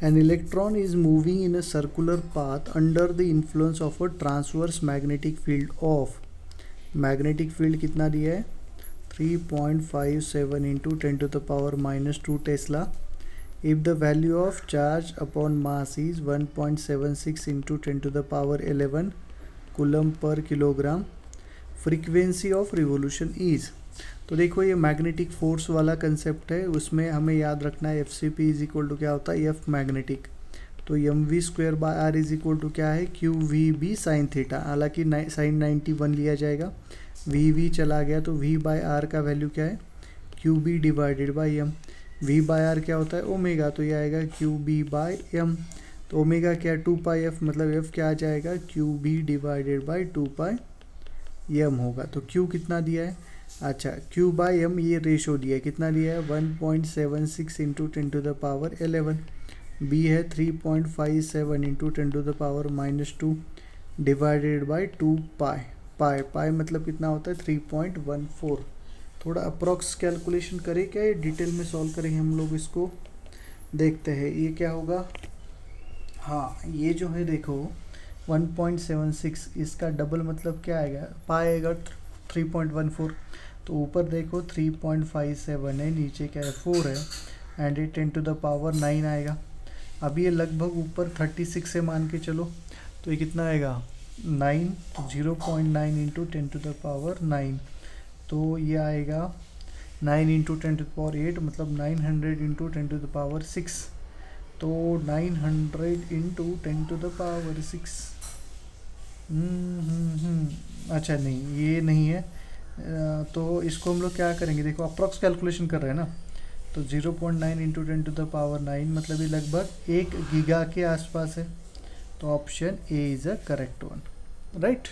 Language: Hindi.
An electron is moving in a circular path under the influence of a transverse magnetic field of magnetic field कितना दिया है 3.57 into 10 to the power minus 2 Tesla. If the value of charge upon mass is 1.76 into 10 to the power 11 coulomb per kilogram, frequency of revolution is तो देखो ये मैग्नेटिक फोर्स वाला कंसेप्ट है, उसमें हमें याद रखना है F C P is equal to क्या होता है? एफ़ मैग्नेटिक तो M V square by R is equal to क्या है? Q V B sine theta हालाँकि साइन नाइन्टी वन लिया जाएगा। वी वी चला गया तो वी बाय आर का वैल्यू क्या है? Q B divided by M V by R क्या होता है? ओमेगा तो ये आएगा क्यू बी बाय एम तो ओमेगा क्या टू पाई एफ़ मतलब एफ़ क्या आ जाएगा? Q B divided by two pi M होगा। तो क्यू कितना दिया है? अच्छा क्यू बाई एम ये रेशो दिया है। कितना दिया है? One point seven six into ten to the power eleven B है three point five seven into ten to the power minus two divided by two pi pi pi मतलब कितना होता है? थ्री पॉइंट वन फोर थोड़ा अप्रॉक्स कैलकुलेशन करें क्या? ये डिटेल में सॉल्व करेंगे हम लोग इसको। देखते हैं, ये क्या होगा? हाँ ये जो है देखो 1.76 इसका डबल मतलब क्या आएगा? पाएगा 3.14 तो ऊपर देखो 3.57 है, नीचे क्या है 4 है एंड ये टेन टू द पावर 9 आएगा। अभी ये लगभग ऊपर 36 है मान के चलो तो ये कितना आएगा? 9 zero point nine into ten to the power 9 तो ये आएगा 9 into ten to the power eight मतलब 900 hundred into ten to the power six तो 900 hundred into ten to the power six अच्छा नहीं, ये नहीं है। तो इसको हम लोग क्या करेंगे? देखो अप्रॉक्स कैलकुलेशन कर रहे हैं ना। तो 0.9 point nine into ten to the power nine मतलब ये लगभग एक गीगा के आसपास है। तो option A is a correct one right